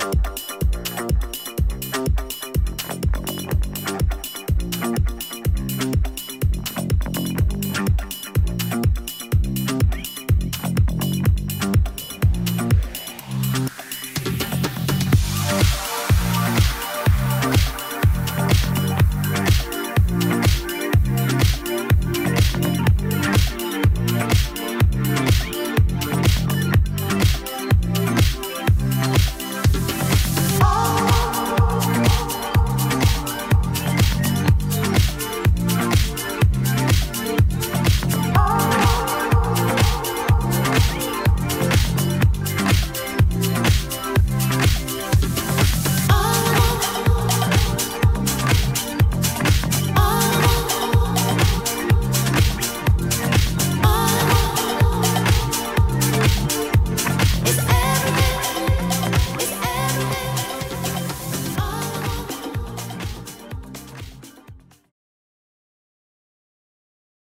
you